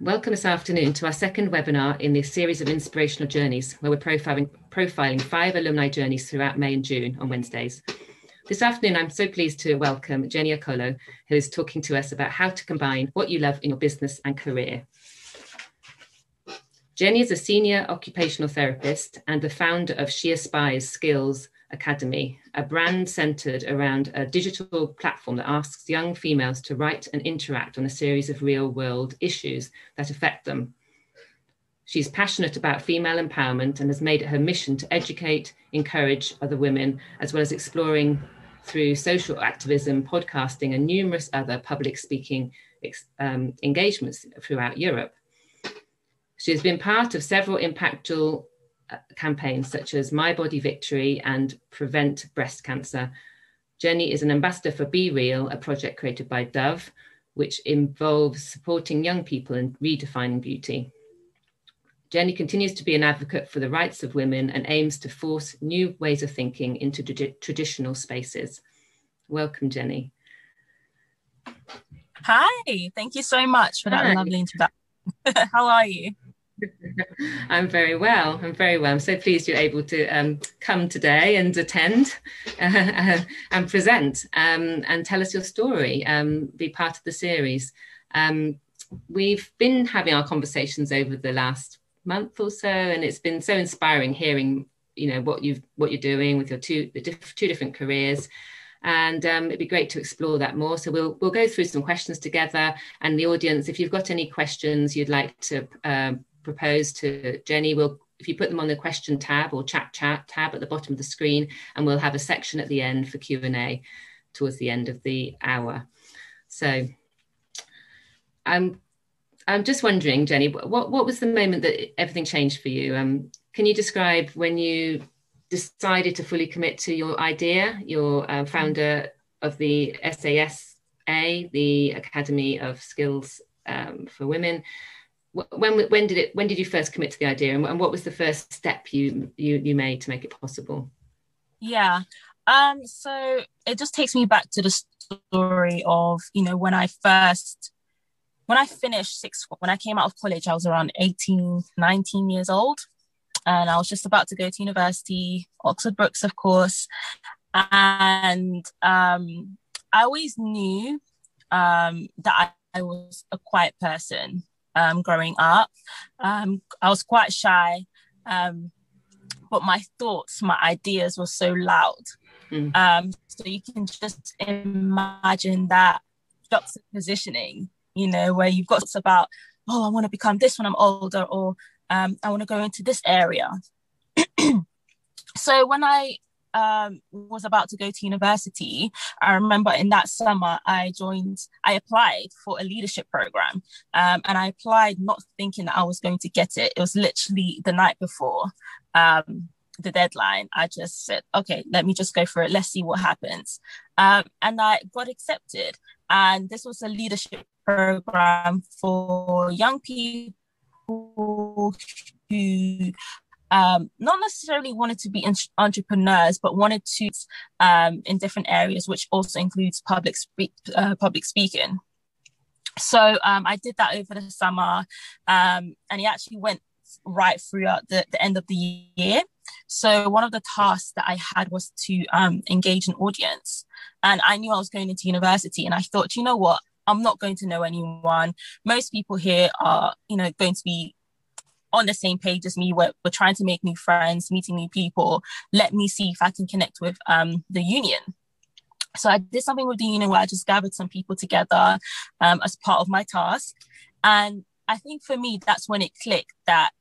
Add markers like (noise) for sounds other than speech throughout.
Welcome this afternoon to our second webinar in this series of inspirational journeys, where we're profiling, profiling five alumni journeys throughout May and June on Wednesdays. This afternoon, I'm so pleased to welcome Jenny Okolo, who is talking to us about how to combine what you love in your business and career. Jenny is a senior occupational therapist and the founder of She Aspires Skills Academy, a brand centered around a digital platform that asks young females to write and interact on a series of real world issues that affect them. She's passionate about female empowerment and has made it her mission to educate, encourage other women, as well as exploring through social activism, podcasting, and numerous other public speaking um, engagements throughout Europe. She has been part of several impactful campaigns such as My Body Victory and Prevent Breast Cancer. Jenny is an ambassador for Be Real, a project created by Dove, which involves supporting young people in redefining beauty. Jenny continues to be an advocate for the rights of women and aims to force new ways of thinking into traditional spaces. Welcome, Jenny. Hi, thank you so much for that lovely introduction. (laughs) How are you? (laughs) I'm very well. I'm very well. I'm so pleased you're able to um, come today and attend (laughs) uh, and present um, and tell us your story, um, be part of the series. Um, we've been having our conversations over the last month or so, and it's been so inspiring hearing, you know, what you've what you're doing with your two two different careers and um, it'd be great to explore that more. So we'll we'll go through some questions together, and the audience, if you've got any questions you'd like to um, propose to Jenny. We'll if you put them on the question tab or chat chat tab at the bottom of the screen, and we'll have a section at the end for Q and A towards the end of the hour. So I'm I'm just wondering, Jenny, what what was the moment that everything changed for you? Um, can you describe when you decided to fully commit to your idea? Your uh, founder of the SASA, the Academy of Skills um, for Women when when did it when did you first commit to the idea and, and what was the first step you you you made to make it possible? Yeah. Um so it just takes me back to the story of you know when i first when i finished sixth when i came out of college i was around 18 19 years old and i was just about to go to university oxford brookes of course and um i always knew um that I, I was a quiet person um, growing up. Um, I was quite shy, um, but my thoughts, my ideas were so loud. Mm. Um, so you can just imagine that juxtapositioning, you know, where you've got about, oh, I want to become this when I'm older, or um, I want to go into this area. (clears throat) so when I um, was about to go to university, I remember in that summer I joined, I applied for a leadership program. Um, and I applied not thinking that I was going to get it. It was literally the night before um, the deadline. I just said, okay, let me just go for it. Let's see what happens. Um, and I got accepted. And this was a leadership program for young people who um, not necessarily wanted to be in- entrepreneurs, but wanted to um, in different areas, which also includes public speak uh, public speaking. So um, I did that over the summer, um, and it actually went right throughout the, the end of the year. So one of the tasks that I had was to um, engage an audience, and I knew I was going into university, and I thought, you know what, I'm not going to know anyone. Most people here are, you know, going to be on the same page as me. We're, we're trying to make new friends, meeting new people. Let me see if I can connect with um, the union. So I did something with the union where I just gathered some people together um, as part of my task. And I think for me, that's when it clicked that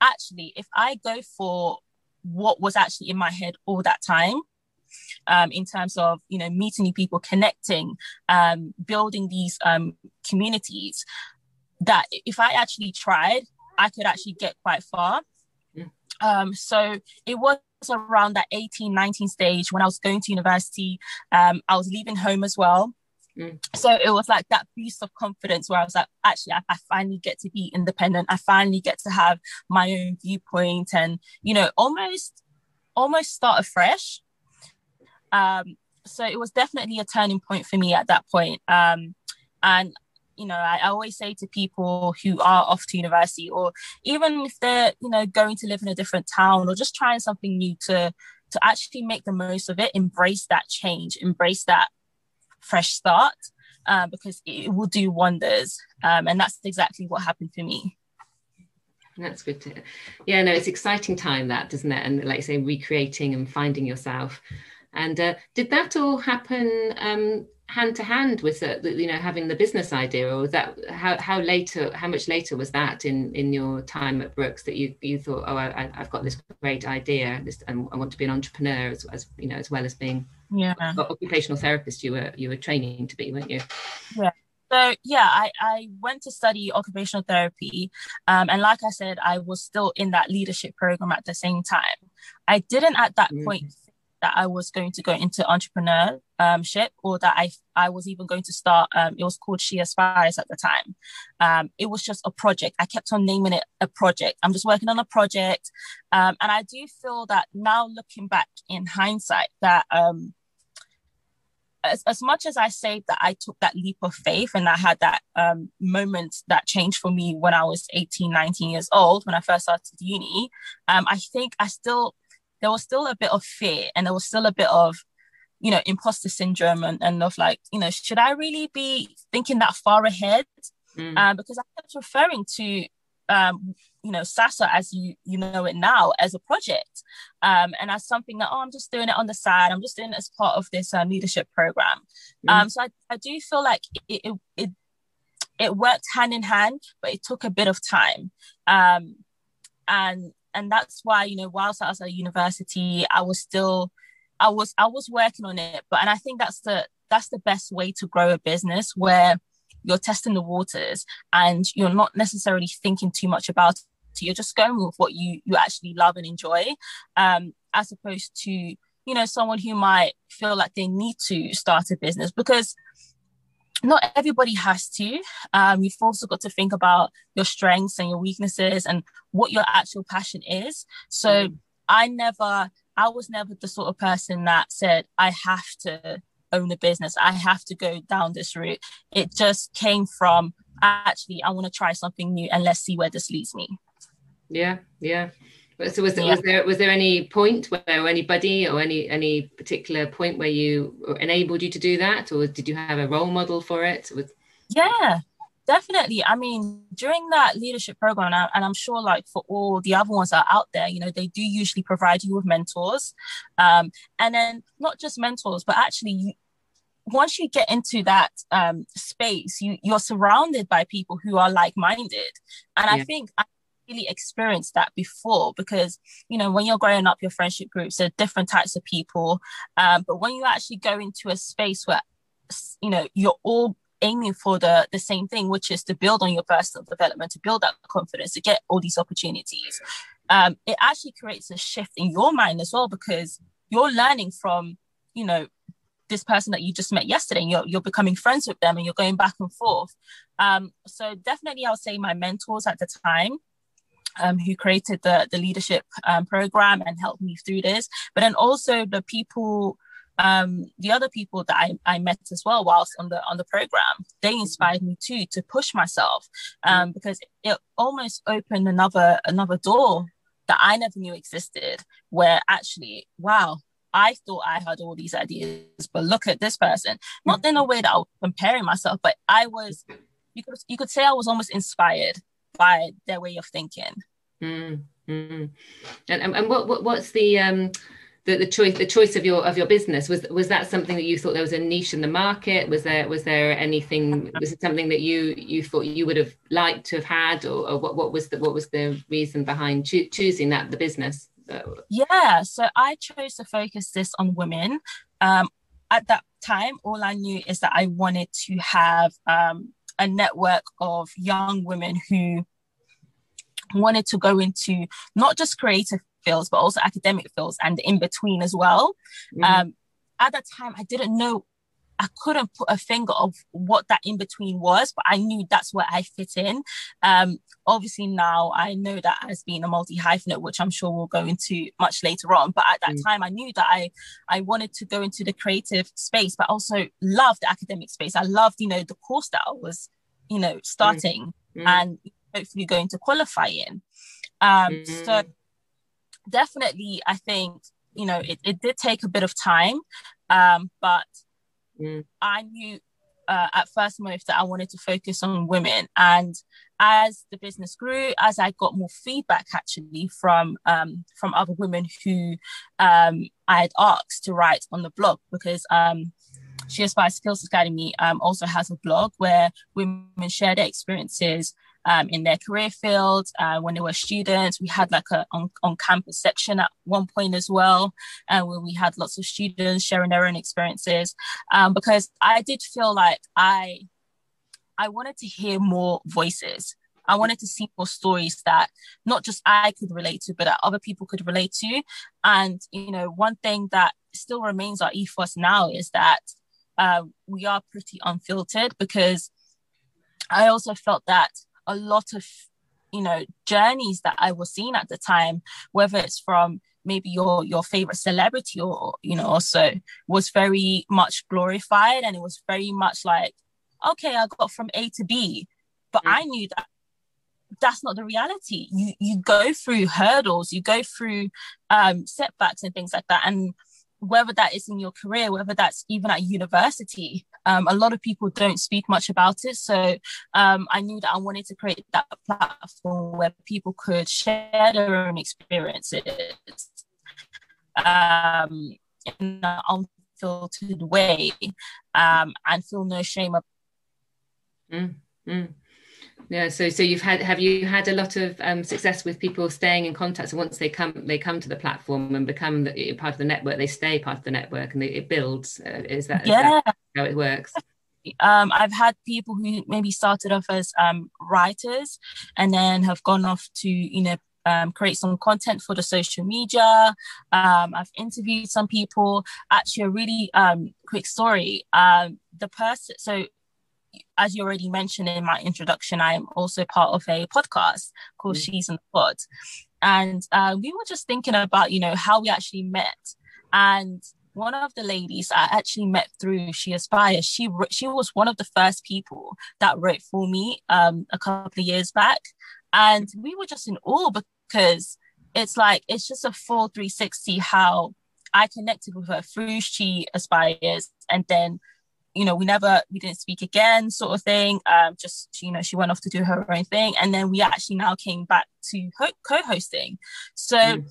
actually, if I go for what was actually in my head all that time, um, in terms of you know meeting new people, connecting, um, building these um, communities, that if I actually tried I could actually get quite far. Um, so it was around that 18, 19 stage when I was going to university. Um, I was leaving home as well. Mm. So it was like that boost of confidence where I was like, actually, I, I, finally get to be independent. I finally get to have my own viewpoint and, you know, almost, almost start afresh. Um, so it was definitely a turning point for me at that point. Um, and you know, I, I always say to people who are off to university, or even if they're, you know, going to live in a different town or just trying something new to to actually make the most of it, embrace that change, embrace that fresh start, uh, because it will do wonders. Um, and that's exactly what happened for me. That's good to. Yeah, no, it's exciting time that, doesn't it? And like I say, recreating and finding yourself. And uh, did that all happen um, hand to hand with the, you know having the business idea, or that how how later how much later was that in in your time at Brookes that you you thought oh I, have got this great idea this, and I want to be an entrepreneur as, as you know as well as being yeah. occupational therapist you were you were training to be weren't you? Yeah. So yeah I, I went to study occupational therapy um, and like i said i was still in that leadership program at the same time. I didn't at that mm-hmm. point that I was going to go into entrepreneurship or that I I was even going to start. Um, it was called She Aspires at the time. Um, it was just a project. I kept on naming it a project. I'm just working on a project, um, and I do feel that now looking back in hindsight that. Um, as, as much as I say that I took that leap of faith and I had that um, moment that changed for me when I was 18, 19 years old, when I first started uni, um, I think I still there was still a bit of fear and there was still a bit of you know imposter syndrome and, and of like you know should i really be thinking that far ahead mm. um, because i kept referring to um, you know sasa as you you know it now as a project um, and as something that oh i'm just doing it on the side i'm just doing it as part of this uh, leadership program mm. um, so I, I do feel like it, it, it it worked hand in hand but it took a bit of time um, and and that's why you know whilst I was at university, I was still, I was I was working on it. But and I think that's the that's the best way to grow a business where you're testing the waters and you're not necessarily thinking too much about it. You're just going with what you you actually love and enjoy, um, as opposed to you know someone who might feel like they need to start a business because not everybody has to. Um, you've also got to think about your strengths and your weaknesses and what your actual passion is. So mm. I never, I was never the sort of person that said, I have to own a business, I have to go down this route. It just came from actually, I want to try something new and let's see where this leads me. Yeah, yeah. So was there, yeah. was there was there any point where or anybody or any any particular point where you enabled you to do that, or did you have a role model for it? Was... Yeah, definitely. I mean, during that leadership program, and I'm sure like for all the other ones that are out there, you know, they do usually provide you with mentors, um, and then not just mentors, but actually you, once you get into that um, space, you you're surrounded by people who are like minded, and yeah. I think really experienced that before because you know when you're growing up your friendship groups are different types of people. Um, but when you actually go into a space where you know you're all aiming for the the same thing which is to build on your personal development to build that confidence to get all these opportunities um, it actually creates a shift in your mind as well because you're learning from you know this person that you just met yesterday and you're, you're becoming friends with them and you're going back and forth. Um, so definitely i'll say my mentors at the time um, who created the, the leadership um, program and helped me through this, but then also the people, um, the other people that I, I met as well whilst on the on the program, they inspired me too to push myself um, because it almost opened another another door that I never knew existed. Where actually, wow, I thought I had all these ideas, but look at this person. Not in a way that I was comparing myself, but I was. You could you could say I was almost inspired by their way of thinking. Mm, mm. And, and what, what what's the um the, the choice the choice of your of your business? Was was that something that you thought there was a niche in the market? Was there was there anything was it something that you you thought you would have liked to have had? Or, or what what was the what was the reason behind cho- choosing that the business? Yeah so i chose to focus this on women. Um at that time all i knew is that i wanted to have um a network of young women who wanted to go into not just creative fields but also academic fields and in between as well mm-hmm. um, at that time i didn't know i couldn't put a finger of what that in between was but i knew that's where i fit in um, obviously now i know that as being a multi hyphenate which i'm sure we'll go into much later on but at that mm-hmm. time i knew that i i wanted to go into the creative space but also loved the academic space i loved you know the course that i was you know starting mm. and hopefully going to qualify in um mm. so definitely i think you know it, it did take a bit of time um but mm. i knew uh, at first move that I wanted to focus on women. And as the business grew, as I got more feedback actually from um, from other women who um, I had asked to write on the blog, because um, She Aspires Skills Academy um, also has a blog where women share their experiences um, in their career field uh, when they were students. We had like a on, on campus section at one point as well, and uh, where we had lots of students sharing their own experiences. Um, because I did feel like I I wanted to hear more voices. I wanted to see more stories that not just I could relate to, but that other people could relate to. And you know, one thing that still remains our ethos now is that uh, we are pretty unfiltered because I also felt that a lot of you know journeys that I was seeing at the time, whether it's from maybe your your favorite celebrity or you know also was very much glorified and it was very much like okay i got from a to b but mm. i knew that that's not the reality you you go through hurdles you go through um setbacks and things like that and whether that is in your career, whether that's even at university. Um, a lot of people don't speak much about it. So um, I knew that I wanted to create that platform where people could share their own experiences um, in an unfiltered way um, and feel no shame. About- mm, mm yeah so so you've had have you had a lot of um, success with people staying in contact so once they come they come to the platform and become the, part of the network they stay part of the network and they, it builds uh, is that, yeah. Is that how it works um, I've had people who maybe started off as um, writers and then have gone off to, you know, um, create some content for the social media. Um, I've interviewed some people. Actually, a really um, quick story. Um, the person, so as you already mentioned in my introduction, I am also part of a podcast called mm. She's in the Pod. And uh, we were just thinking about, you know, how we actually met. And one of the ladies I actually met through She Aspires, she she was one of the first people that wrote for me um, a couple of years back. And we were just in awe because it's like, it's just a full 360 how I connected with her through She Aspires. And then you know, we never, we didn't speak again, sort of thing. Um, just, you know, she went off to do her own thing. And then we actually now came back to ho- co hosting. So, mm.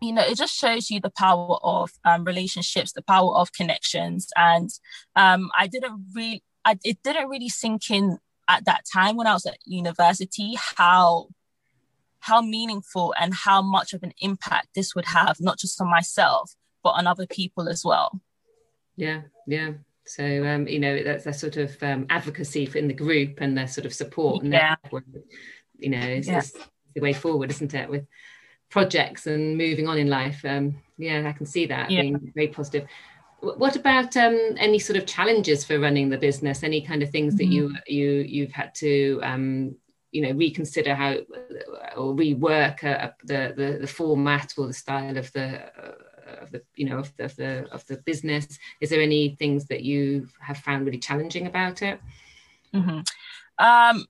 you know, it just shows you the power of um, relationships, the power of connections. And um, I didn't really, I, it didn't really sink in at that time when I was at university how how meaningful and how much of an impact this would have not just on myself but on other people as well yeah yeah so um, you know that's a sort of um, advocacy for in the group and their sort of support and yeah. Network, you know is, yeah. the way forward, isn't it? With projects and moving on in life. Um, yeah, I can see that yeah. being very positive. What about um, any sort of challenges for running the business? Any kind of things mm-hmm. that you you you've had to um, you know reconsider how or rework uh, the, the the format or the style of the uh, of the you know of the, of the of the business is there any things that you have found really challenging about it mm-hmm. um,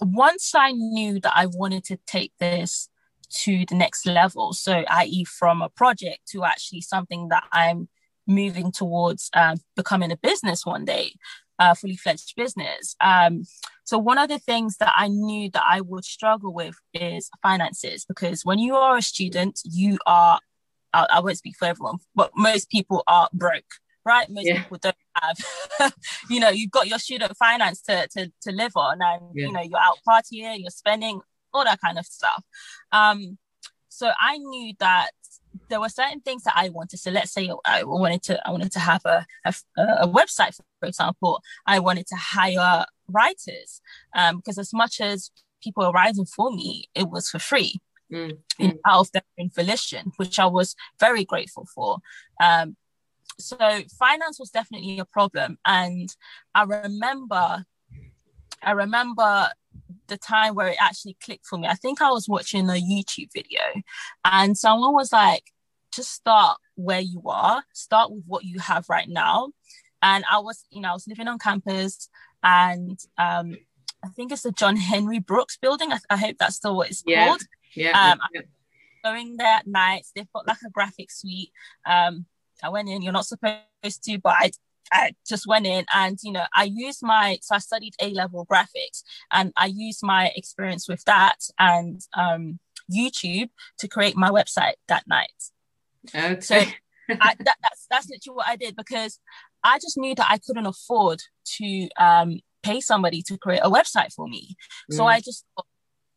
once i knew that i wanted to take this to the next level so i.e from a project to actually something that i'm moving towards uh, becoming a business one day fully fledged business. Um, so one of the things that I knew that I would struggle with is finances because when you are a student, you are I, I won't speak for everyone, but most people are broke right? Most yeah. people don't have, (laughs) you know, you've got your student finance to, to, to live on and, yeah. you know, you're out partying, you're spending all that kind of stuff. Um, so I knew that there were certain things that I wanted. So let's say I wanted to, I wanted to have a, a, a website, for example, I wanted to hire writers um, because as much as people were writing for me, it was for free mm. in, out of their own volition, which I was very grateful for. Um, so finance was definitely a problem, and I remember, I remember the time where it actually clicked for me. I think I was watching a YouTube video, and someone was like, "Just start where you are. Start with what you have right now." And I was, you know, I was living on campus, and um, I think it's the John Henry Brookes building. I, I hope that's still what it's yeah. called. Yeah. Um, yeah. going there at night. They've got like a graphic suite. Um, I went in. You're not supposed to, but I, I just went in and you know I used my so I studied A level graphics and I used my experience with that and um, YouTube to create my website that night. Okay. So I, that, that's that's literally what I did because I just knew that I couldn't afford to um, pay somebody to create a website for me. Mm. So I just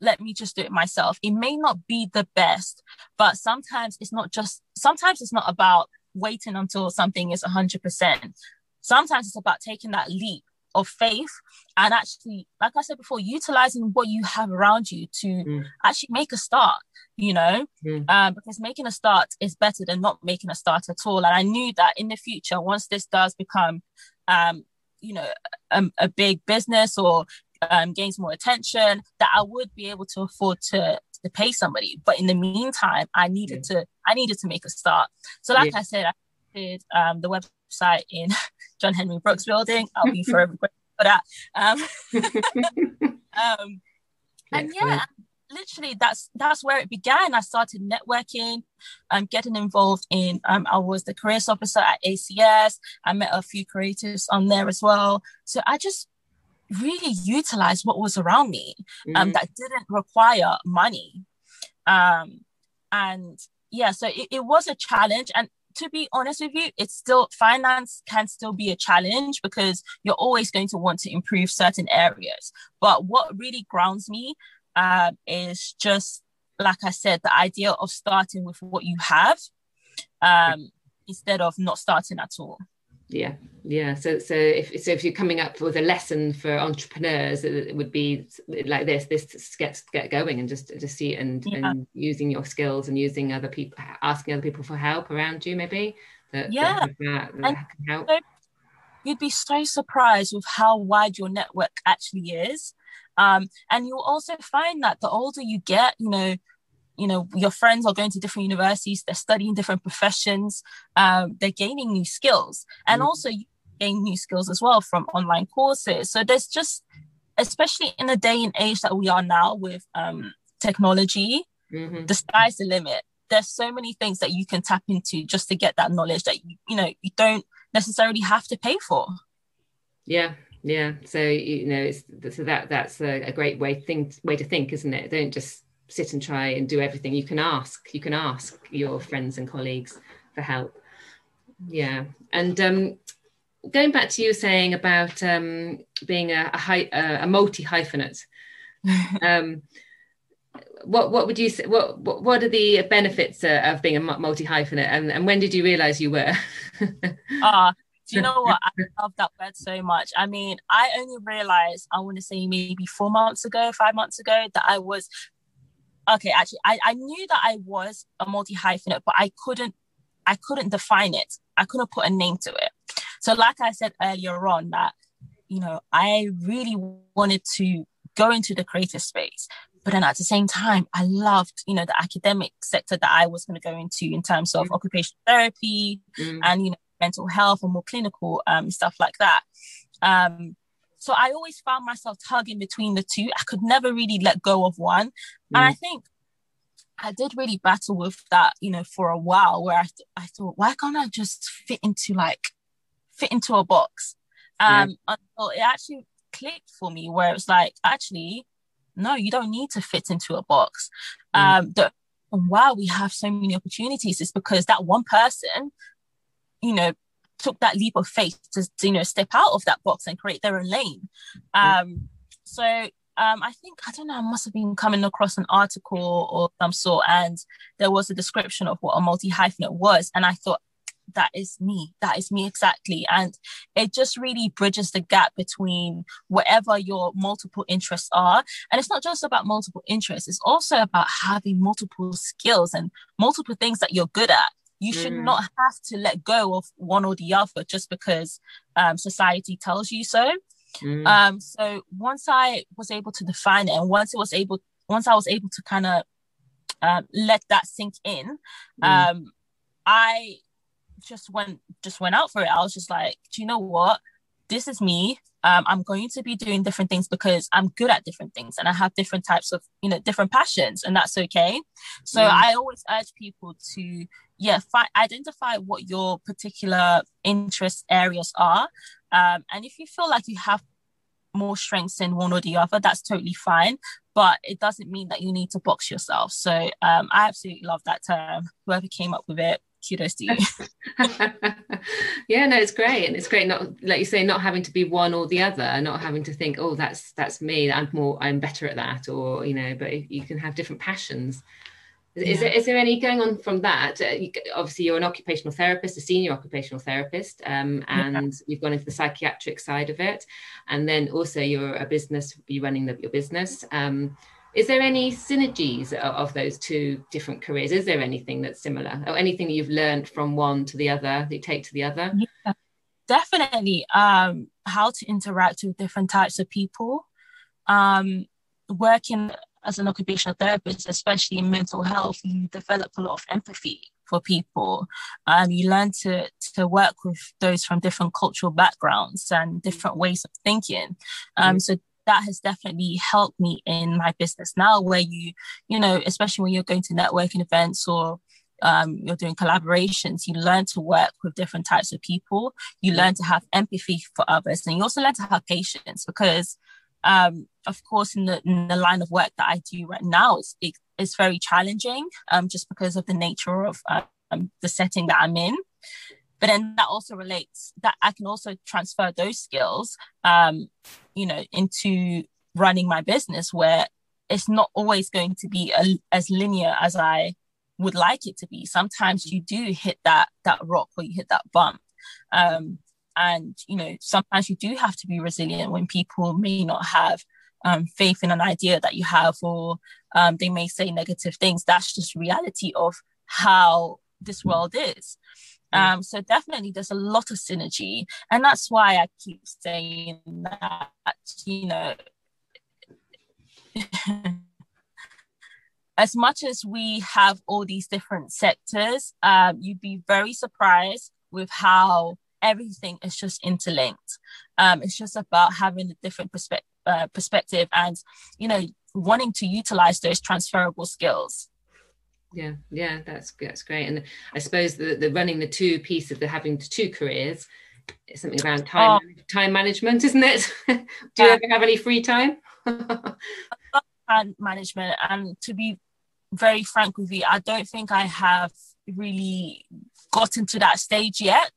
let me just do it myself. It may not be the best, but sometimes it's not just sometimes it's not about waiting until something is 100%. Sometimes it's about taking that leap of faith and actually, like I said before, utilizing what you have around you to mm. actually make a start, you know, mm. um, because making a start is better than not making a start at all. And I knew that in the future, once this does become, um, you know, a, a big business or um, gains more attention, that I would be able to afford to to pay somebody. But in the meantime, I needed yeah. to I needed to make a start. So, like yeah. I said, I did um, the website in (laughs) John Henry Brookes building. I'll be (laughs) forever grateful for that. Um, (laughs) um, and yeah, literally that's that's where it began. I started networking, um, getting involved in. Um, I was the careers officer at ACS. I met a few creatives on there as well. So I just really utilized what was around me um, mm-hmm. that didn't require money. Um, and yeah, so it, it was a challenge. And to be honest with you, it's still finance can still be a challenge because you're always going to want to improve certain areas. But what really grounds me um, is just like I said, the idea of starting with what you have um, instead of not starting at all yeah yeah. So so if so if you're coming up with a lesson for entrepreneurs it would be like this this get get going and just just see and yeah. and using your skills and using other people asking other people for help around you maybe that, yeah. that, that, help. so you'd be so surprised with how wide your network actually is. Um, and you'll also find that the older you get you know you know your friends are going to different universities they're studying different professions um, they're gaining new skills. And mm-hmm. also you gain new skills as well from online courses. So there's just especially in the day and age that we are now with um, technology mm-hmm. the sky's the limit. There's so many things that you can tap into just to get that knowledge that you, you know you don't necessarily have to pay for. Yeah yeah. So you know it's so that that's a, a great way think way to think isn't it? Don't just sit and try and do everything. You can ask you can ask your friends and colleagues for help. Yeah. And um, going back to you saying about um, being a, a, a multi hyphenate (laughs) um, what what would you say what what, what are the benefits uh, of being a multi hyphenate and, and when did you realize you were? (laughs) Ah uh, do you know what? I love that word so much. I mean i only realized i want to say maybe four months ago five months ago that i was okay actually I, I knew that i was a multi hyphenate but i couldn't i couldn't define it i couldn't put a name to it so like i said earlier on that you know i really wanted to go into the creative space but then at the same time i loved you know the academic sector that i was going to go into in terms of mm. occupational therapy mm. and you know mental health and more clinical um, stuff like that um, so I always found myself tugging between the two. I could never really let go of one. Mm. And I think I did really battle with that, you know, for a while where I, th- I thought, why can't I just fit into like, fit into a box? Um, yeah. Until it actually clicked for me where it's like, actually, no, you don't need to fit into a box. Mm. Um, the, why we have so many opportunities is because that one person, you know, took that leap of faith to, you know step out of that box and create their own lane. Um so um i think i don't know i must have been coming across an article or some sort and there was a description of what a multi hyphenate was and i thought that is me that is me exactly. And it just really bridges the gap between whatever your multiple interests are. And it's not just about multiple interests it's also about having multiple skills and multiple things that you're good at you should mm. not have to let go of one or the other just because um, society tells you so. Mm. Um, so once I was able to define it, and once it was able, once I was able to kind of uh, let that sink in, mm. um, I just went just went out for it. I was just like, do you know what? this is me. Um, I'm going to be doing different things because I'm good at different things and I have different types of, you know, different passions, and that's okay. So mm. I always urge people to, yeah, fi- identify what your particular interest areas are. Um, and if you feel like you have more strengths in one or the other, that's totally fine. But it doesn't mean that you need to box yourself. So um, I absolutely love that term. Whoever came up with it, kudos to you. (laughs) (laughs) yeah, no, it's great, and it's great not like you say, not having to be one or the other, not having to think, oh, that's that's me, I'm more, I'm better at that, or you know, but you can have different passions. Is, yeah. there, is there any going on from that? Uh, you, obviously, you're an occupational therapist, a senior occupational therapist, um, and yeah. you've gone into the psychiatric side of it, and then also you're a business, you're running the, your business. Um, is there any synergies of those two different careers? Is there anything that's similar or anything that you've learned from one to the other that you take to the other? Yeah, definitely. Um, how to interact with different types of people. Um, working as an occupational therapist, especially in mental health, you develop a lot of empathy for people. Um, you learn to to work with those from different cultural backgrounds and different ways of thinking. Um. So that has definitely helped me in my business now where you you know especially when you're going to networking events or um, you're doing collaborations you learn to work with different types of people you learn to have empathy for others and you also learn to have patience because um, of course in the, in the line of work that i do right now it's, it, it's very challenging um, just because of the nature of um, the setting that i'm in. But then that also relates that i can also transfer those skills um, you know into running my business where it's not always going to be a, as linear as i would like it to be. Sometimes you do hit that that rock or you hit that bump. Um, and you know sometimes you do have to be resilient when people may not have um, faith in an idea that you have or um, they may say negative things. That's just reality of how this world is. Um, so definitely there's a lot of synergy. And that's why I keep saying that, you know, (laughs) as much as we have all these different sectors, um, you'd be very surprised with how everything is just interlinked. Um, it's just about having a different perspe- uh, perspective and, you know, wanting to utilize those transferable skills. Yeah yeah that's that's great. And i suppose the, the running the two piece of the having the two careers is something around time oh. time management isn't it? (laughs) Do you ever have any free time? (laughs) Time management and to be very frank with you i don't think i have really gotten to that stage yet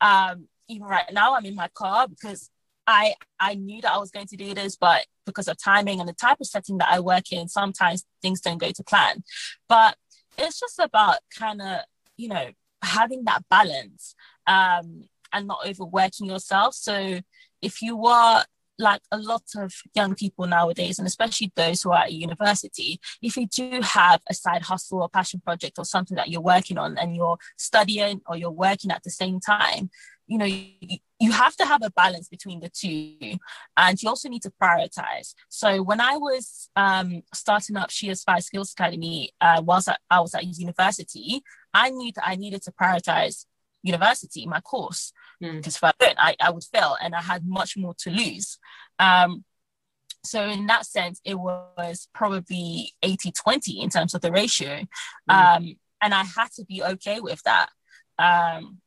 um even right now i'm in my car because I I knew that I was going to do this, but because of timing and the type of setting that I work in, sometimes things don't go to plan. But it's just about kind of you know having that balance um, and not overworking yourself so if you are like a lot of young people nowadays, and especially those who are at university, if you do have a side hustle or passion project or something that you're working on and you're studying or you're working at the same time, you know, you, you have to have a balance between the two and you also need to prioritize. So when i was um, starting up she aspire skills academy uh, whilst I, was at university i knew that i needed to prioritize university my course mm. because if i don't I, I would fail and i had much more to lose um, so in that sense it was probably 80 20 in terms of the ratio mm. um, and i had to be okay with that um,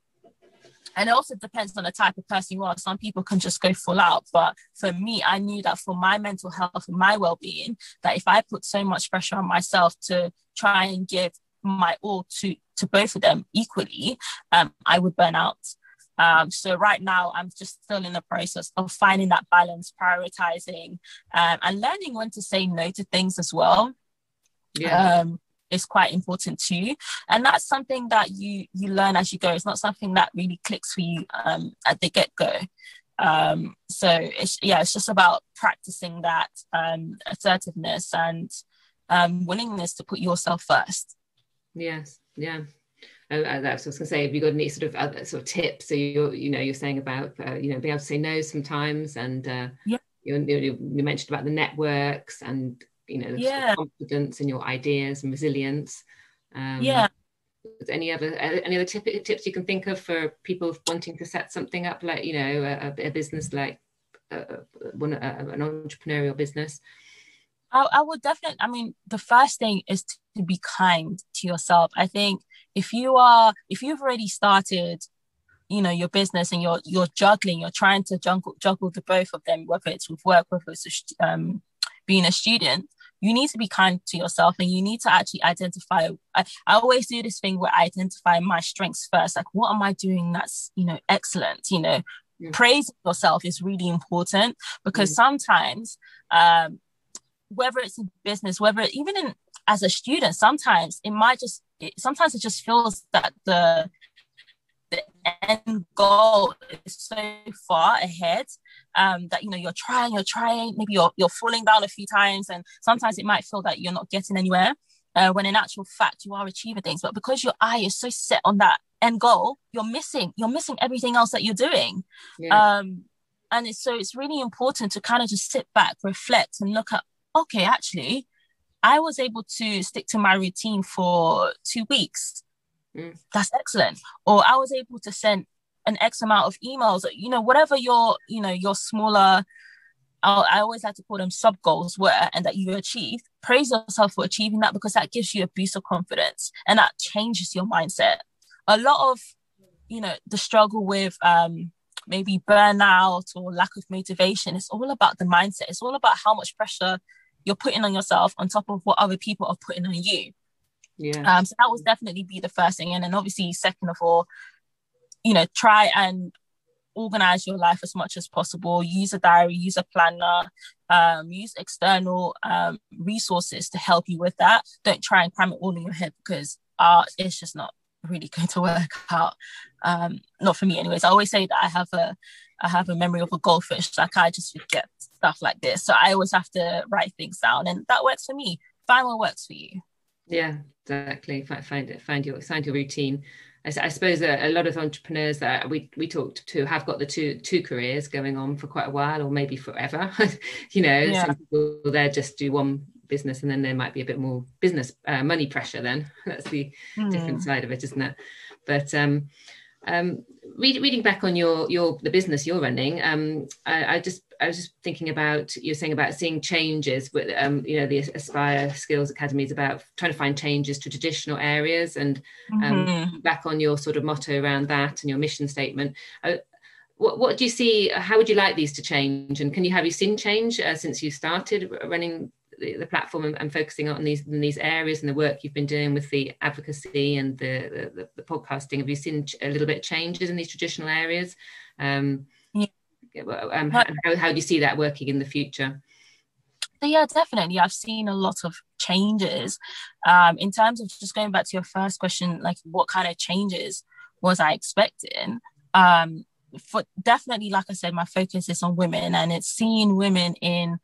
and it also depends on the type of person you are. Some people can just go full out. But for me, I knew that for my mental health and my well being, that if I put so much pressure on myself to try and give my all to, to both of them equally, um, I would burn out. Um, so right now, I'm just still in the process of finding that balance, prioritizing, um, and learning when to say no to things as well. Yeah. Um, is quite important too. And that's something that you you learn as you go. It's not something that really clicks for you um, at the get-go. Um, so it's yeah it's just about practicing that um, assertiveness and um, willingness to put yourself first. Yes. Yeah what I was going to say. Have you got any sort of other sort of tips? So you're, you know, you're saying about, uh, you know, being able to say no sometimes, and uh, yeah, you, you, you mentioned about the networks and you know yeah. confidence in your ideas and resilience um, yeah any other any other tip, tips you can think of for people wanting to set something up, like you know, a, a business like uh, one an entrepreneurial business? I, I would definitely. I mean, the first thing is to be kind to yourself. I think if you are, if you've already started you know your business and you're you're juggling you're trying to juggle juggle the both of them whether it's with work whether it's um, being a student you need to be kind to yourself and you need to actually identify I, I always do this thing where i identify my strengths first. Like what am i doing that's you know excellent? You know mm. praise yourself is really important because sometimes um whether it's in business whether even in as a student sometimes it might just it, sometimes it just feels that the the end goal is so far ahead um, that you know you're trying, you're trying, maybe you're you're falling down a few times, and sometimes it might feel that you're not getting anywhere. Uh, when in actual fact you are achieving things, but because your eye is so set on that end goal, you're missing you're missing everything else that you're doing. Yeah. Um, and it's, so it's really important to kind of just sit back, reflect, and look at okay, actually, I was able to stick to my routine for two weeks Mm. That's excellent. Or I was able to send an X amount of emails, you know, whatever your, you know, your smaller, I always like to call them sub goals were and that you achieved. Praise yourself for achieving that because that gives you a boost of confidence and that changes your mindset. A lot of, you know, the struggle with um, maybe burnout or lack of motivation, it's all about the mindset. It's all about how much pressure you're putting on yourself on top of what other people are putting on you. Yeah. Um, so that would definitely be the first thing. And then obviously, second of all, you know, try and organize your life as much as possible. Use a diary, use a planner, um, use external um, resources to help you with that. Don't try and cram it all in your head because uh, it's just not really (laughs) going to work out. Um, not for me, anyways. I always say that I have a I have a memory of a goldfish. Like I just forget stuff like this. So I always have to write things down, and that works for me. Find what works for you. Yeah, exactly. Find it, find your find your routine. I, I suppose a, a, lot of entrepreneurs that we we talked to have got the two two careers going on for quite a while, or maybe forever. (laughs) you know, yeah. some people there just do one business, and then there might be a bit more business uh, money pressure. Then (laughs) that's the mm. different side of it, isn't it? But um, um, read, reading back on your your the business you're running, um, I, I, just I was just thinking about you're saying about seeing changes with um, you know the Aspire Skills Academy is about trying to find changes to traditional areas and um, mm-hmm. back on your sort of motto around that and your mission statement. Uh, what, what do you see? How would you like these to change? And can you have you seen change uh, since you started running the, the platform and, and, focusing on these in these areas and the work you've been doing with the advocacy and the, the, the podcasting. Have you seen a little bit of changes in these traditional areas? Um, yeah. um how, how do you see that working in the future? Yeah definitely. I've seen a lot of changes. Um, in terms of just going back to your first question like what kind of changes was i expecting? Um, for definitely like i said my focus is on women and it's seeing women in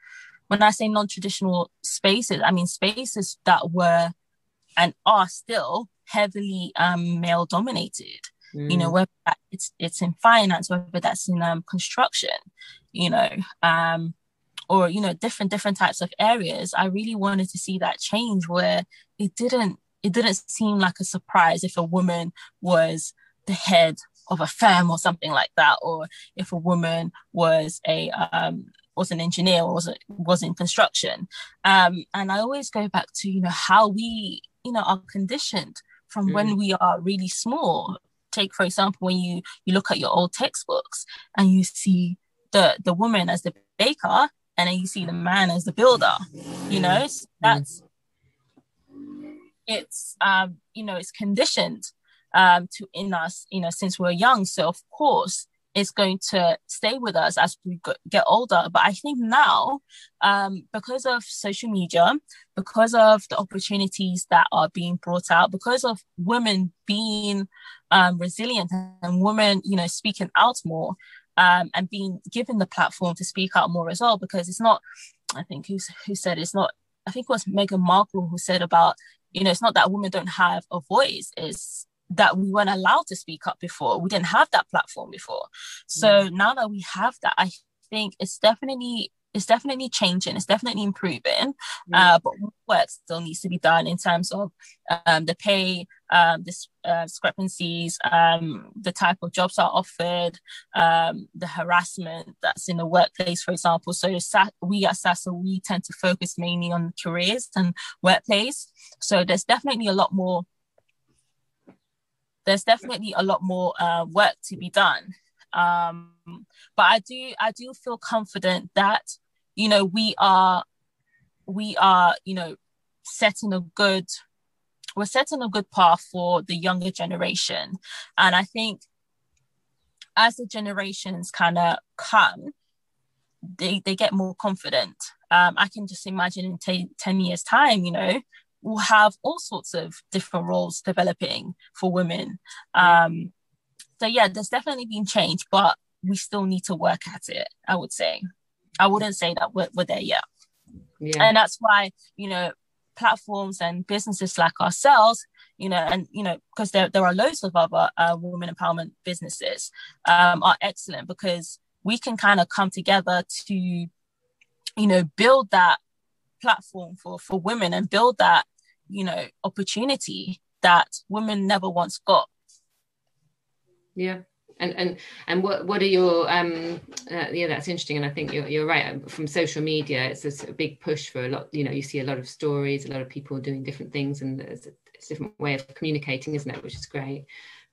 when I say non-traditional spaces, I mean spaces that were and are still heavily um, male dominated. Mm. You know, mm. whether it's it's in finance, whether that's in um, construction, you know, um, or you know, different different types of areas. I really wanted to see that change where it didn't it didn't seem like a surprise if a woman was the head of a firm or something like that, or if a woman was a um, was an engineer or was was in construction. Um, and I always go back to you know how we you know are conditioned from mm. when we are really small. Take for example when you you look at your old textbooks and you see the the woman as the baker and then you see the man as the builder. You know so that's it's um you know it's conditioned um to in us you know since we're young. So of course is going to stay with us as we get older. But I think now, um, because of social media, because of the opportunities that are being brought out, because of women being um, resilient and women, you know, speaking out more um, and being given the platform to speak out more as well, because it's not, I think who, who said it's not, I think it was Meghan Markle who said about, you know, it's not that women don't have a voice, it's that we weren't allowed to speak up before. We didn't have that platform before. So mm. now that we have that, I think it's definitely it's definitely changing. It's definitely improving. Uh, but work still needs to be done in terms of um, the pay, um, the uh, discrepancies, um, the type of jobs are offered, um, the harassment that's in the workplace, for example. So we at SASA, we tend to focus mainly on careers and workplace. So there's definitely a lot more. There's definitely a lot more uh, work to be done. Um, but I do I do feel confident that you know we are we are you know setting a good we're setting a good path for the younger generation and i think as the generations kind of come they they get more confident um, i can just imagine in t- 10 years time you know we'll have all sorts of different roles developing for women um, so yeah there's definitely been change but we still need to work at it i would say I wouldn't say that we're, we're there yet. Yeah. And that's why, you know, platforms and businesses like ourselves, you know, and, you know, because there, there are loads of other uh, women empowerment businesses um, are excellent because we can kind of come together to, you know, build that platform for, for women and build that, you know, opportunity that women never once got. Yeah, and and and what what are your um uh, yeah that's interesting. And i think you're, you're right. From social media it's a, big push for a lot you know you see a lot of stories a lot of people doing different things and a, it's a different way of communicating isn't it? Which is great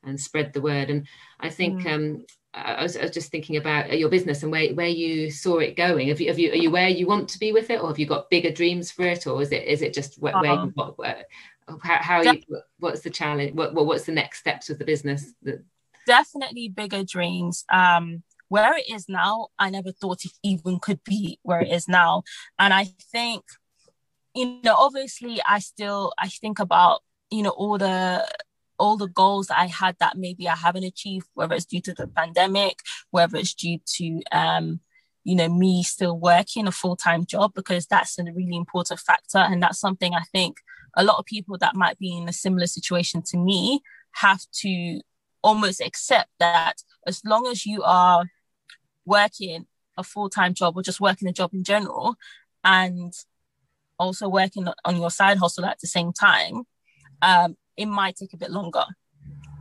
and spread the word and i think mm. um I was, I was, just thinking about your business and where, where you saw it going. Have you, have you, are you where you want to be with it, or have you got bigger dreams for it, or is it, is it just where, where you, what, where, how, how you, what's the challenge? What, what's the next steps of the business definitely bigger dreams. Um, where it is now, I never thought it even could be where it is now. And I think, you know, obviously I still I think about, you know, all the all the goals that I had that maybe I haven't achieved, whether it's due to the pandemic, whether it's due to um, you know, me still working a full-time job, because that's a really important factor. And that's something I think a lot of people that might be in a similar situation to me have to almost accept that as long as you are working a full-time job or just working a job in general and also working on your side hustle at the same time um, it might take a bit longer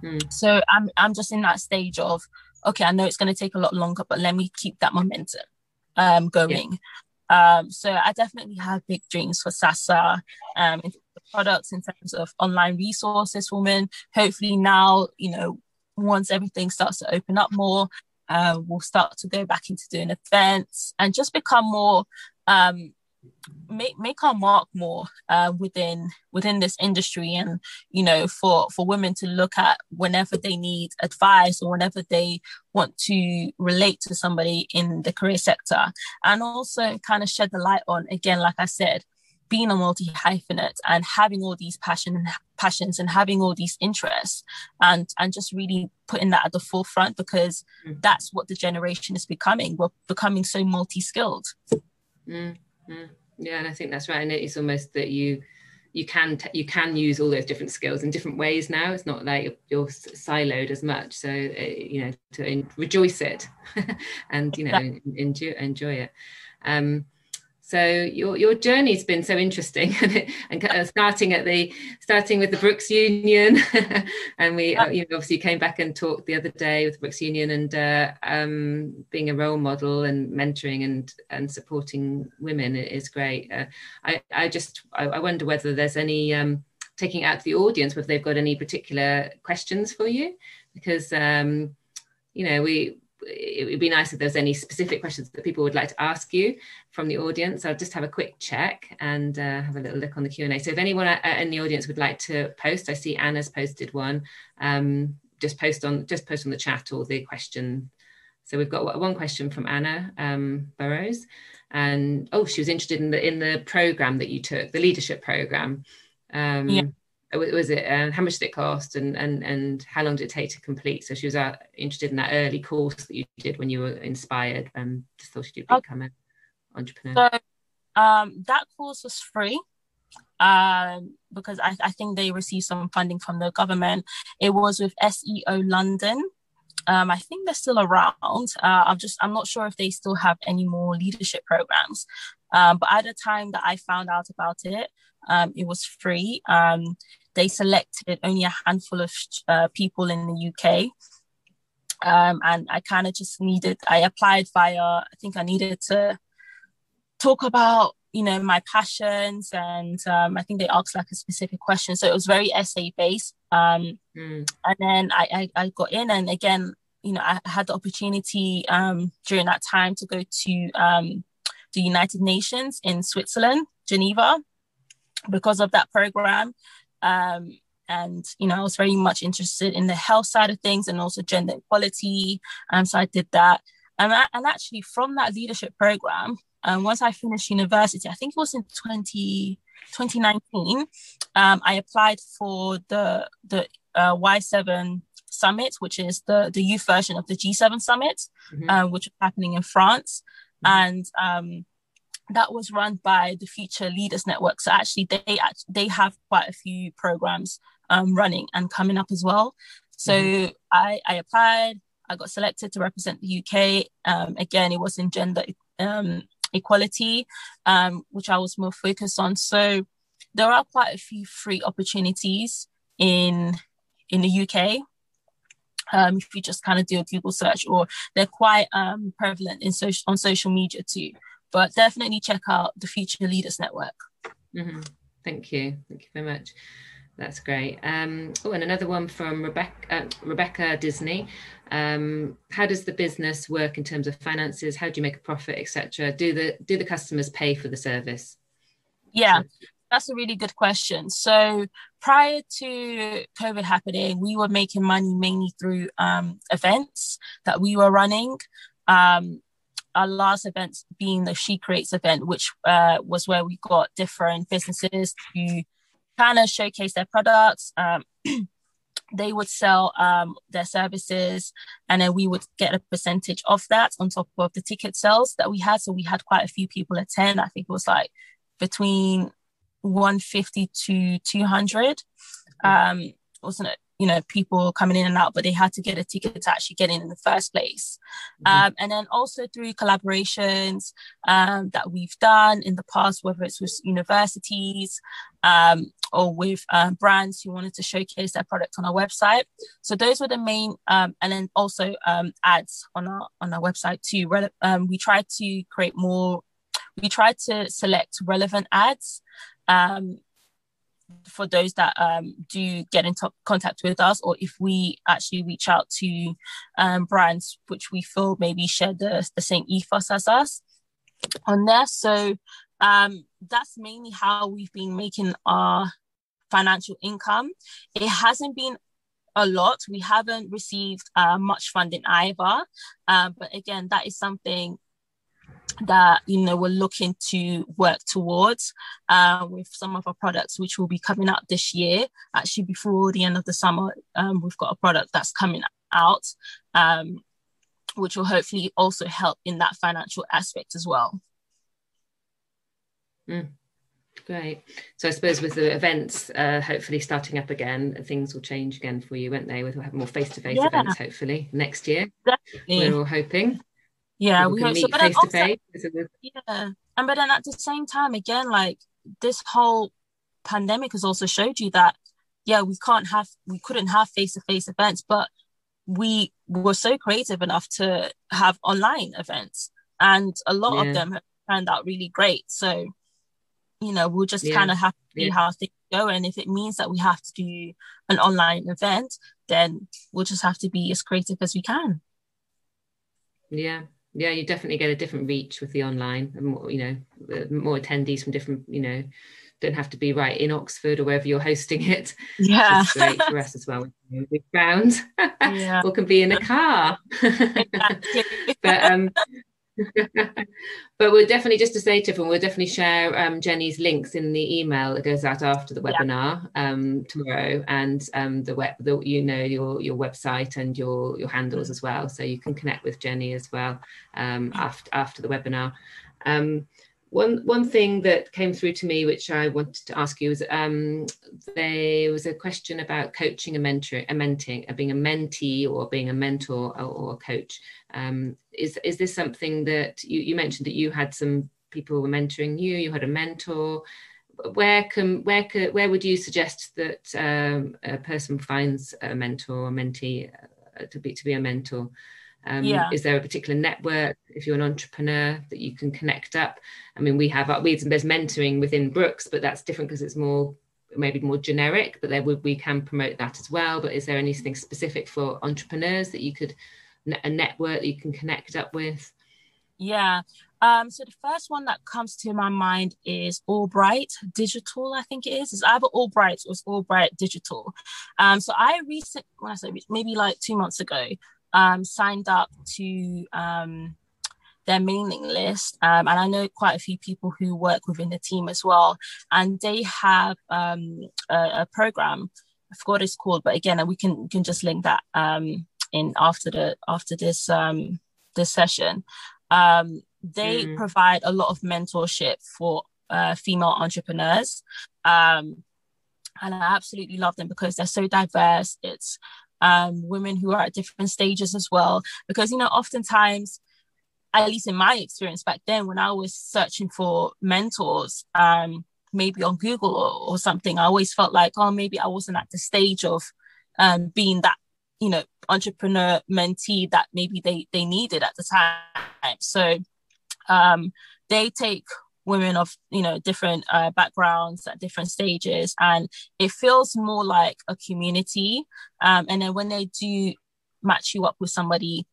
mm. so I'm, I'm just in that stage of okay i know it's going to take a lot longer but let me keep that momentum um, going yeah. um, so i definitely have big dreams for sasa um, in products in terms of online resources for women hopefully now you know once everything starts to open up more, uh, we'll start to go back into doing events and just become more um, make make our mark more uh, within within this industry and you know for for women to look at whenever they need advice or whenever they want to relate to somebody in the career sector and also kind of shed the light on again like i said being a multi hyphenate and having all these passion passions and having all these interests and and just really putting that at the forefront because mm. that's what the generation is becoming we're becoming so multi-skilled mm, mm. Yeah and i think that's right and it's almost that you you can t- you can use all those different skills in different ways now. It's not like you're, you're siloed as much so uh, you know to in, rejoice it (laughs) and you know enjoy enjoy it. Um so your your journey's been so interesting, (laughs) and, and starting at the starting with the Brookes Union, (laughs) and we uh, you obviously came back and talked the other day with Brookes Union, and uh, um, being a role model and mentoring and and supporting women is great. Uh, I I just I, I, wonder whether there's any um, taking out to the audience whether they've got any particular questions for you, because um, you know we it would be nice if there's any specific questions that people would like to ask you from the audience. I'll just have a quick check and uh, have a little look on the Q&A. So if anyone uh, in the audience would like to post, I see Anna's posted one. Um, just post on just post on the chat or the question. So we've got one question from Anna um, Burrows, and oh, she was interested in the in the program that you took, the leadership program. Um, yeah was it uh, how much did it cost and and and how long did it take to complete? So she was uh, interested in that early course that you did when you were inspired and just thought she'd become an entrepreneur. So um, that course was free um, because I, I think they received some funding from the government. It was with seo london Um, I think they're still around. Uh, I'm just I'm not sure if they still have any more leadership programs. Um, but at the time that I found out about it, um, it was free. Um, they selected only a handful of uh, people in the UK. Um, and I kind of just needed, I applied via, I think I needed to talk about, you know, my passions. And um, I think they asked like a specific question. So it was very essay based. Um, mm. And then I, I, I, got in, and again, you know, I had the opportunity um, during that time to go to um, the United Nations in Switzerland, Geneva, because of that program. Um, and you know, I was very much interested in the health side of things and also gender equality. Um, so I did that. And, I, and actually, from that leadership program, um, once I finished university, I think it was in 20, 2019, um, I applied for the the uh, Y7 summit, which is the the youth version of the G7 summit, mm-hmm. uh, which is happening in France, mm-hmm. and um, that was run by the Future Leaders Network. So actually, they they have quite a few programs um, running and coming up as well. So mm-hmm. I, I applied. I got selected to represent the UK. Um, again, it was in gender um, equality, um, which I was more focused on. So there are quite a few free opportunities in in the UK. Um, if you just kind of do a Google search, or they're quite um, prevalent in social on social media too. But definitely check out the Future Leaders Network. Mm-hmm. Thank you. Thank you very much. That's great. Um, oh, and another one from Rebecca, uh, Rebecca Disney. Um, how does the business work in terms of finances? How do you make a profit, etc.? Do the do the customers pay for the service? Yeah, that's a really good question. So prior to COVID happening, we were making money mainly through um, events that we were running. Um, our last event being the She Creates event, which uh, was where we got different businesses to kind of showcase their products. Um, (clears throat) they would sell um, their services and then we would get a percentage of that on top of the ticket sales that we had. So we had quite a few people attend. I think it was like between 150 to 200. Um, wasn't it? You know people coming in and out but they had to get a ticket to actually get in in the first place. Mm-hmm. um, and then also through collaborations um, that we've done in the past whether it's with universities um, or with um, brands who wanted to showcase their product on our website. So those were the main um, and then also um, ads on our on our website too. We tried to create more we tried to select relevant ads um, for those that um, do get in t- contact with us, or if we actually reach out to um, brands which we feel maybe share the, the same ethos as us on there. So um, that's mainly how we've been making our financial income. It hasn't been a lot. We haven't received uh, much funding either. Uh, but again, that is something that you know we're looking to work towards uh, with some of our products which will be coming out this year. Actually before the end of the summer um, we've got a product that's coming out um, which will hopefully also help in that financial aspect as well. Mm, great. So i suppose with the events uh, hopefully starting up again things will change again for you won't they? We'll have more face-to-face yeah. events hopefully next year. Definitely. we're all hoping yeah we hope so but face also, yeah and but then at the same time again like this whole pandemic has also showed you that yeah we can't have we couldn't have face-to-face events but we were so creative enough to have online events and a lot yeah. of them have turned out really great so you know we'll just yeah. kind of have to see yeah. how things go and if it means that we have to do an online event then we'll just have to be as creative as we can yeah yeah you definitely get a different reach with the online and more you know more attendees from different you know don't have to be right in oxford or wherever you're hosting it. Yeah. Great for us as well. We found yeah. (laughs) or can be in a car. (laughs) But um (laughs) but we'll definitely just to say to everyone, we'll definitely share um, Jenny's links in the email that goes out after the webinar yeah. um, tomorrow, and um, the web, the, you know, your your website and your your handles as well, so you can connect with Jenny as well um, after after the webinar. Um, one one thing that came through to me, which I wanted to ask you, was um, there was a question about coaching and mentoring, a mentoring, uh, being a mentee or being a mentor or, or a coach. Is is this something that you, you mentioned that you had some people were mentoring you? You had a mentor. Where can where could where would you suggest that um, a person finds a mentor or mentee uh, to be to be a mentor? Um, yeah. Is there a particular network if you're an entrepreneur that you can connect up? I mean, we have we there's mentoring within Brookes, but that's different because it's more maybe more generic. But there would we can promote that as well. But is there anything specific for entrepreneurs that you could a network that you can connect up with? Yeah. Um, so the first one that comes to my mind is Allbright Digital, I think it is. It's either Allbright or it's Allbright Digital. Um, so I recently, when I say maybe like two months ago, um, signed up to um, their mailing list. Um, and I know quite a few people who work within the team as well. And they have um, a, a, program. I forgot what it's called, but again, we can we can just link that in after the after this um, this session. Um, they mm. provide a lot of mentorship for uh, female entrepreneurs. Um, and I absolutely love them because they're so diverse. It's um, women who are at different stages as well. Because, you know, oftentimes, at least in my experience back then, when I was searching for mentors, um, maybe on Google or, or, something, I always felt like, oh, maybe I wasn't at the stage of um, being that, you know, entrepreneur mentee that maybe they they needed at the time. So um, they take women of you know different uh, backgrounds at different stages and it feels more like a community um, and then when they do match you up with somebody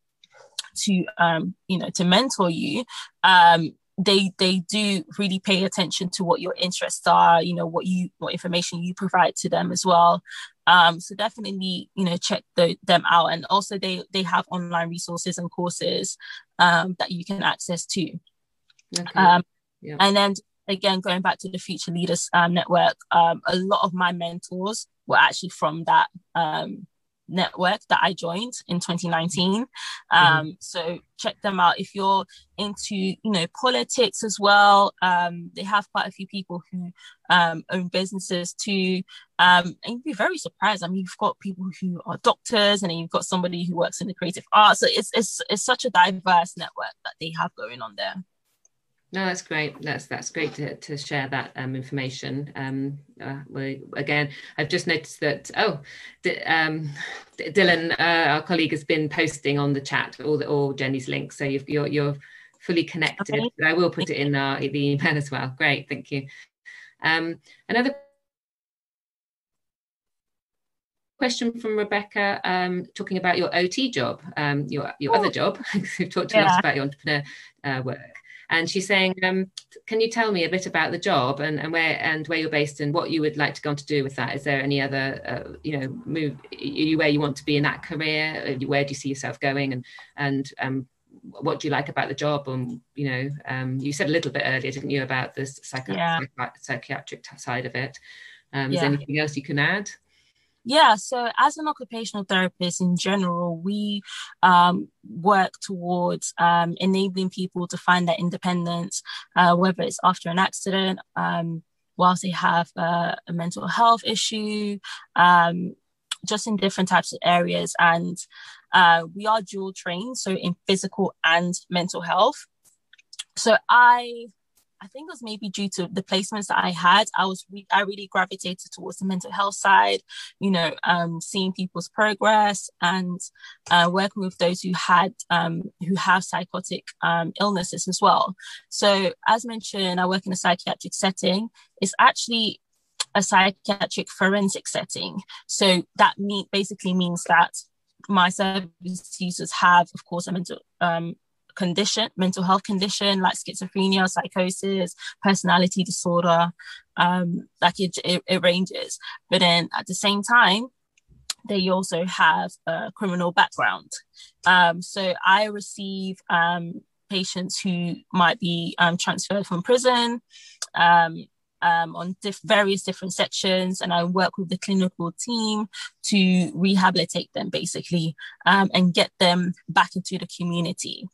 to um, you know to mentor you um, they they do really pay attention to what your interests are you know what you what information you provide to them as well um, so definitely you know check the, them out and also they they have online resources and courses um, that you can access too okay. um, yeah. And then again, going back to the Future Leaders um, Network, um, a lot of my mentors were actually from that um, network that I joined in 2019. Mm-hmm. Um, so check them out if you're into you know politics as well. Um, they have quite a few people who um, own businesses too, um, and you'd be very surprised. I mean, you've got people who are doctors, and then you've got somebody who works in the creative arts. So it's it's it's such a diverse network that they have going on there. No, that's great. That's that's great to, to share that um, information. Um, uh, we, again, I've just noticed that oh, D- um, Dylan, uh, our colleague, has been posting on the chat all the all Jenny's links, so you are you're, you're fully connected. Okay. But I will put it in our, the email as well. Great, thank you. Um, another question from Rebecca, um, talking about your OT job, um, your your oh. other job. (laughs) We've talked a yeah. lot about your entrepreneur uh, work and she's saying, um, "Can you tell me a bit about the job and, and where and where you're based and what you would like to go on to do with that? Is there any other, uh, you know, move you where you want to be in that career? Where do you see yourself going? And and um, what do you like about the job? And you know, um, you said a little bit earlier, didn't you, about the psychi- yeah. psychiatric side of it? Um, yeah. Is there anything else you can add? Yeah, so as an occupational therapist in general, we um, work towards um, enabling people to find their independence, uh, whether it's after an accident, um, whilst they have a mental health issue, um, just in different types of areas. And uh, we are dual trained, so in physical and mental health. So I I think it was maybe due to the placements that I had. I was re- I really gravitated towards the mental health side, you know, um, seeing people's progress and uh, working with those who had um, who have psychotic um, illnesses as well. So as mentioned, I work in a psychiatric setting. It's actually a psychiatric forensic setting. So that mean basically means that my service users have, of course, a mental um, condition, mental health condition like schizophrenia, psychosis, personality disorder, um, like it, it, it ranges. But then at the same time, they also have a criminal background. Um, so I receive um, patients who might be um, transferred from prison, um, on diff- various different sections, and I work with the clinical team to rehabilitate them basically um, and get them back into the community.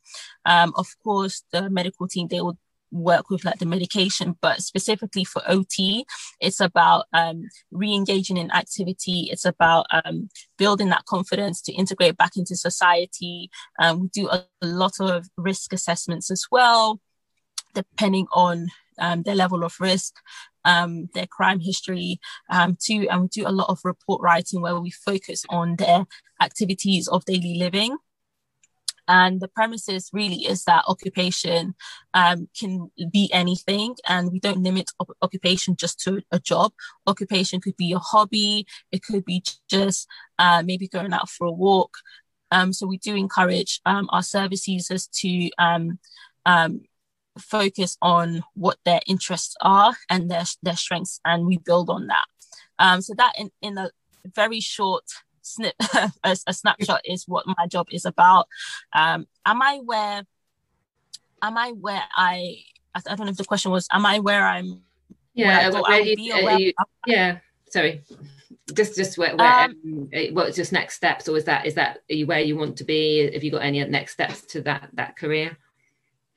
Um, of course, the medical team they will work with like the medication, but specifically for OT, it's about um, re-engaging in activity. It's about um, building that confidence to integrate back into society. Um, we do a, a lot of risk assessments as well, depending on um, their level of risk, um, their crime history, um, too. And we do a lot of report writing where we focus on their activities of daily living. And the premises really is that occupation um, can be anything, and we don't limit op- occupation just to a job. Occupation could be a hobby, it could be just uh, maybe going out for a walk. Um, so we do encourage um, our service users to um, um, focus on what their interests are and their their strengths, and we build on that. Um, so that in in a very short snip (laughs) a, a, snapshot is what my job is about. Um, am I where? Am I where I? I don't know if the question was. Am I where I'm? Yeah, where where you, you, yeah. Sorry, just just where, where um, eh, what's just next steps, or is that is that where you want to be? Have you got any next steps to that that career?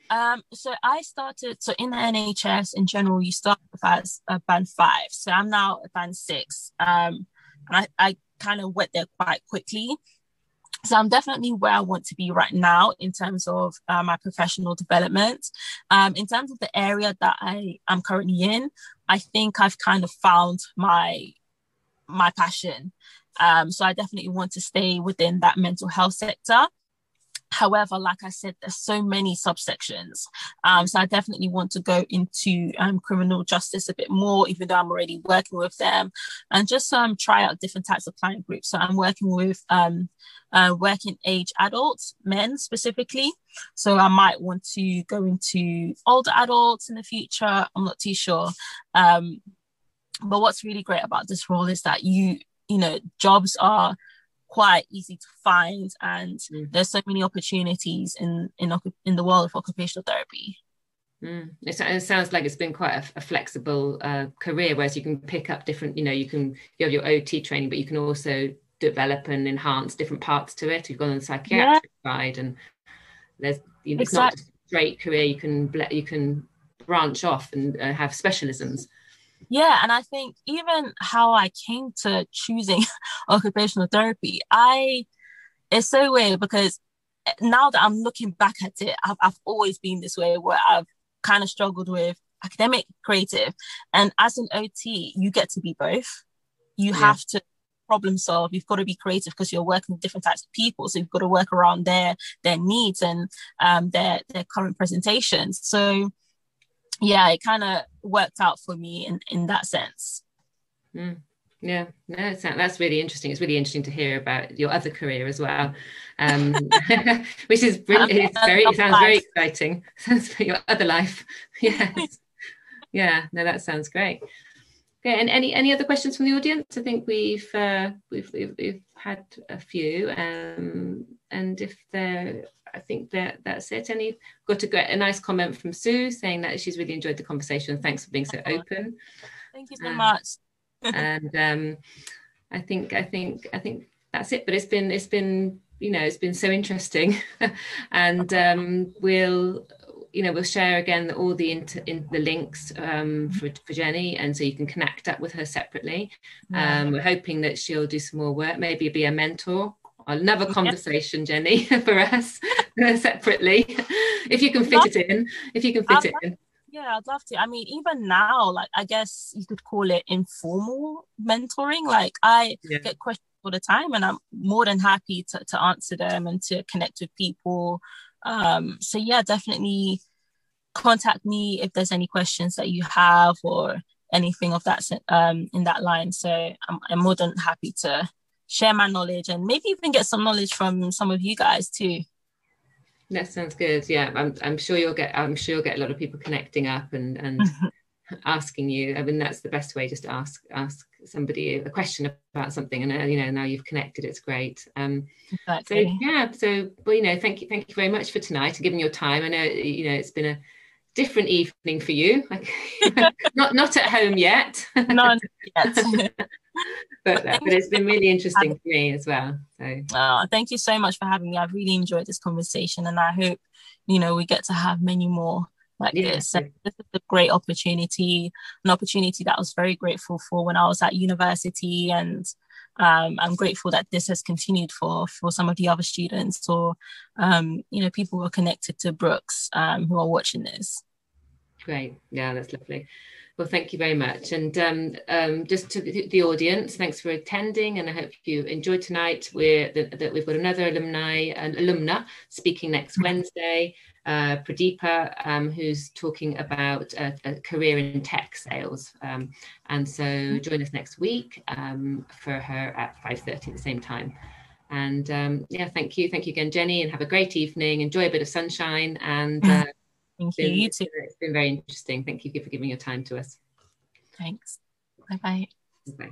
Um, so I started, so in the NHS in general, you start as a band five. So I'm now a band six. Um, and I, I kind of went there quite quickly. So I'm definitely where I want to be right now in terms of uh, my professional development. Um, in terms of the area that I am currently in, I think I've kind of found my my passion. Um, so I definitely want to stay within that mental health sector. However, like I said, there's so many subsections. Um, so I definitely want to go into um, criminal justice a bit more, even though I'm already working with them, and just um, try out different types of client groups. So I'm working with um, uh, working age adults, men specifically. So I might want to go into older adults in the future. I'm not too sure. Um, but what's really great about this role is that you, you know, jobs are quite easy to find and mm. there's so many opportunities in in in the world of occupational therapy mm. it, it, sounds like it's been quite a, a flexible uh, career whereas you can pick up different you know you can you have your ot training but you can also develop and enhance different parts to it you've gone on the psychiatric yeah. side and there's you know, exactly. it's not just a straight career you can you can branch off and uh, have specialisms yeah and i think even how i came to choosing (laughs) occupational therapy i it's so weird because now that i'm looking back at it I've, I've always been this way where i've kind of struggled with academic creative. And as an ot you get to be both. You yeah. have to problem solve. You've got to be creative because you're working with different types of people. So you've got to work around their their needs and um, their their current presentations. So yeah, it kind of worked out for me in, in that sense. Mm. Yeah, no, that's really interesting. It's really interesting to hear about your other career as well, um, (laughs) which is brilliant. It's very, it sounds very exciting. (laughs) Sounds for your other life. (laughs) Yes. yeah, no, that sounds great. Okay, and any any other questions from the audience? I think we've uh, we've, we've, we've had a few, um, and if there I think that that's it. Any got a great, a nice comment from Sue saying that she's really enjoyed the conversation. Thanks for being so open. Thank you so um, much. and um, I think I think I think that's it. But it's been it's been you know it's been so interesting, (laughs) and um, we'll you know we'll share again all the inter, in the links um, for, for Jenny, and so you can connect up with her separately. Yeah. Um, we're hoping that she'll do some more work, maybe be a mentor another conversation, Jenny, (laughs) for us (laughs) separately, (laughs) if you can fit it in. If you can fit it in. Yeah, I'd love to. I mean, even now, like I guess you could call it informal mentoring. Like I yeah. get questions all the time, and I'm more than happy to, to answer them and to connect with people. Um, so yeah, definitely contact me if there's any questions that you have or anything of that um, in that line. So I'm, I'm more than happy to share my knowledge and maybe even get some knowledge from some of you guys too. That sounds good. Yeah, I'm, I'm sure you'll get I'm sure you'll get a lot of people connecting up and and (laughs) asking you. I mean, that's the best way just to ask ask somebody a question about something, and uh, you know now you've connected. It's great. Um, exactly. So yeah, so well, you know, thank you, thank you very much for tonight and giving your time. I know you know it's been a different evening for you, (laughs) not not at home yet. Not (laughs) yet. but, uh, but it's been really interesting for me as well. So oh, thank you so much for having me. I've really enjoyed this conversation and I hope, you know, we get to have many more like yeah. this. And this is a great opportunity, an opportunity that I was very grateful for when I was at university. And um, I'm grateful that this has continued for for some of the other students or um, you know people who are connected to Brookes um, who are watching this. Great, yeah, that's lovely. Well, thank you very much. And um, um, just to the, the, audience, thanks for attending, and I hope you enjoyed tonight. We're that we've got another alumni and alumna speaking next mm-hmm. Wednesday. Uh, Pradeepa, um, who's talking about a, a, career in tech sales. Um, and so mm-hmm. join us next week um, for her at 5.30 at the same time. And um, yeah, thank you. Thank you again, Jenny, and have a great evening. Enjoy a bit of sunshine and uh, (laughs) Thank you. Been, you too. It's been very interesting. Thank you for giving your time to us. Thanks. Bye bye. Bye.